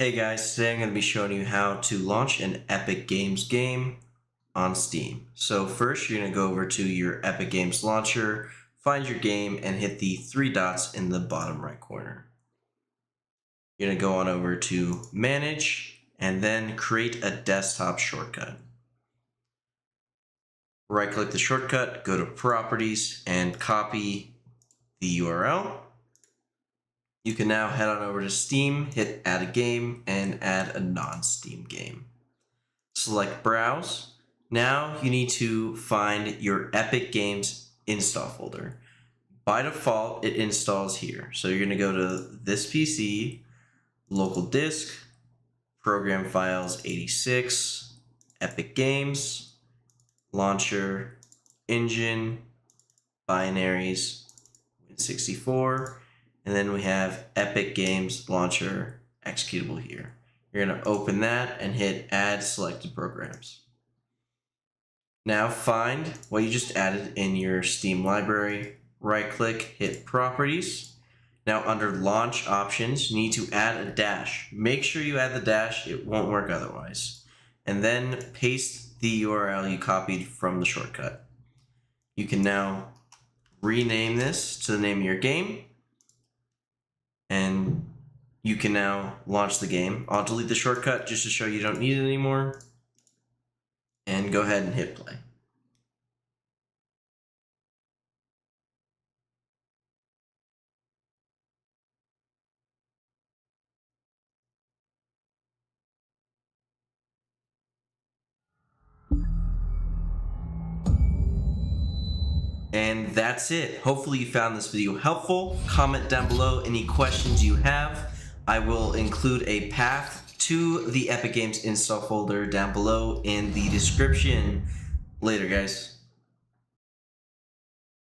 Hey guys, today I'm going to be showing you how to launch an Epic Games game on Steam. So first you're going to go over to your Epic Games launcher, find your game, and hit the three dots in the bottom right corner. You're going to go on over to Manage, and then create a desktop shortcut. Right click the shortcut, go to Properties, and copy the URL you can now head on over to Steam, hit add a game, and add a non-Steam game. Select browse. Now you need to find your Epic Games install folder. By default, it installs here. So you're gonna go to this PC, local disk, program files 86, Epic Games, launcher, engine, binaries, Win64, and then we have Epic Games Launcher executable here. You're going to open that and hit Add Selected Programs. Now find what you just added in your Steam library. Right click, hit Properties. Now under Launch Options, you need to add a dash. Make sure you add the dash, it won't work otherwise. And then paste the URL you copied from the shortcut. You can now rename this to the name of your game you can now launch the game. I'll delete the shortcut just to show you don't need it anymore. And go ahead and hit play. And that's it. Hopefully you found this video helpful. Comment down below any questions you have. I will include a path to the Epic Games install folder down below in the description. Later, guys.